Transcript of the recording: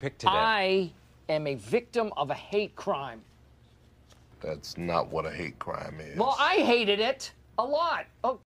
Pick today. I am a victim of a hate crime. That's not what a hate crime is. Well, I hated it a lot. Oh,